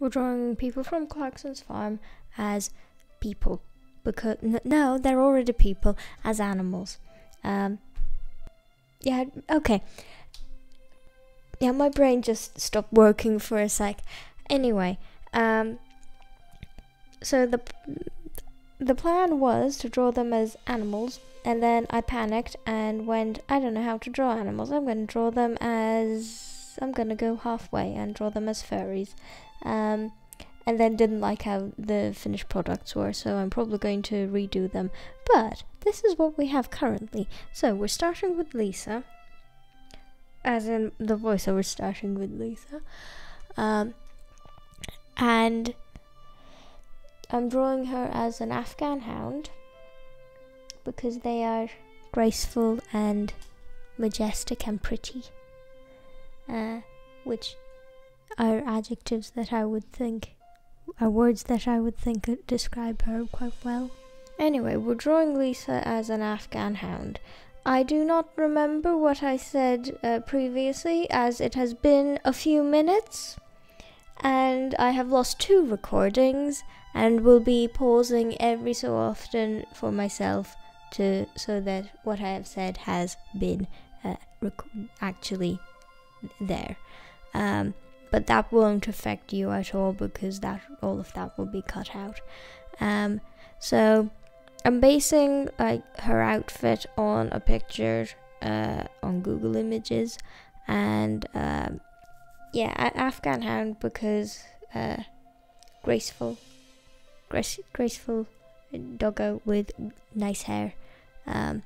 we're drawing people from Clarkson's farm as people because no, they're already people as animals. Um, yeah, okay. Yeah, my brain just stopped working for a sec. Anyway, um, so the the plan was to draw them as animals, and then I panicked and went. I don't know how to draw animals. I'm going to draw them as I'm going to go halfway and draw them as furries. Um, and then didn't like how the finished products were, so I'm probably going to redo them. But this is what we have currently. So we're starting with Lisa, as in the voiceover starting with Lisa, um, and I'm drawing her as an Afghan hound because they are graceful and majestic and pretty, uh, which are adjectives that I would think are words that I would think describe her quite well. Anyway, we're drawing Lisa as an Afghan hound. I do not remember what I said uh, previously, as it has been a few minutes, and I have lost two recordings, and will be pausing every so often for myself to so that what I have said has been uh, actually there. Um, but that won't affect you at all because that all of that will be cut out. Um, so I'm basing like her outfit on a picture uh, on Google Images, and um, yeah, Afghan hound because uh, graceful, grace, graceful doggo with nice hair. Um,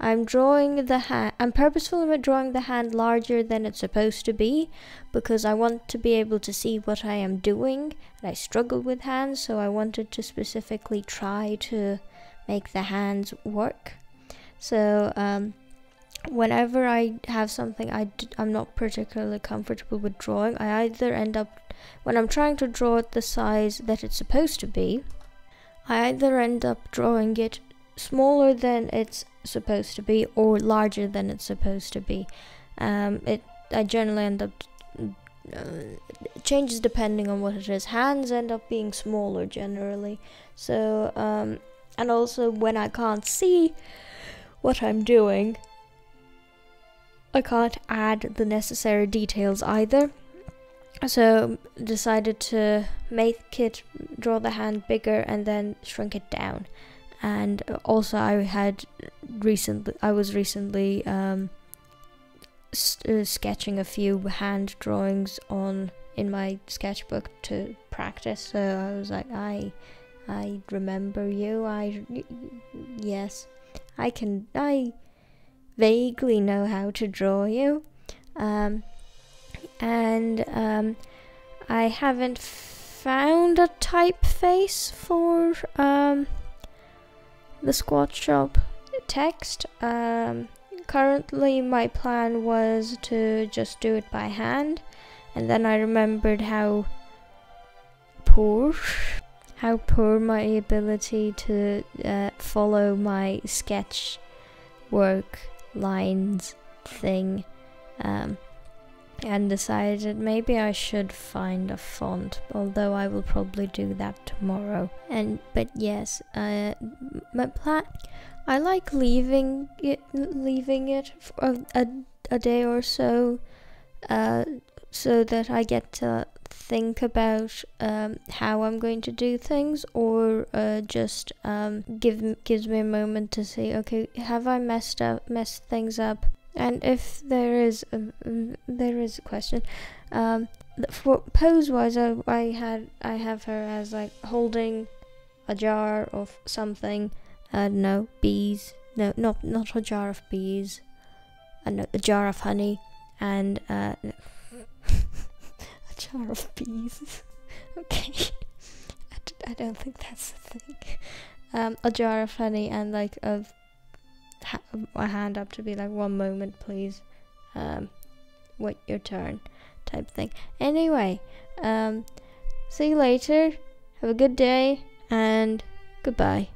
I'm drawing the hand. I'm purposefully drawing the hand larger than it's supposed to be because I want to be able to see what I am doing. And I struggle with hands, so I wanted to specifically try to make the hands work. So um, whenever I have something I d- I'm not particularly comfortable with drawing, I either end up when I'm trying to draw it the size that it's supposed to be. I either end up drawing it smaller than it's supposed to be or larger than it's supposed to be. Um, it I generally end up uh, changes depending on what it is. Hands end up being smaller generally. So um, and also when I can't see what I'm doing, I can't add the necessary details either. So decided to make it draw the hand bigger and then shrink it down and also I had recently I was recently um, uh, sketching a few hand drawings on in my sketchbook to practice. So I was like I I remember you. I yes. I can I vaguely know how to draw you. Um, and um, I haven't found a typeface for um, the squat shop text. Um, currently, my plan was to just do it by hand, and then I remembered how poor, how poor my ability to uh, follow my sketch work lines thing. Um, and decided maybe I should find a font, although I will probably do that tomorrow. And but yes, uh, my plan. I like leaving it, leaving it for a, a, day or so, uh, so that I get to think about um, how I'm going to do things, or uh, just um, give gives me a moment to say, okay, have I messed up, messed things up? And if there is a, there is a question, um, for pose wise, I, I had I have her as like holding a jar of something. Don't know bees. No, not not a jar of bees. A, a jar of honey and uh, a jar of bees. okay, I d- I don't think that's the thing. Um, a jar of honey and like a ha- a hand up to be like one moment please um wait your turn type thing anyway um see you later have a good day and goodbye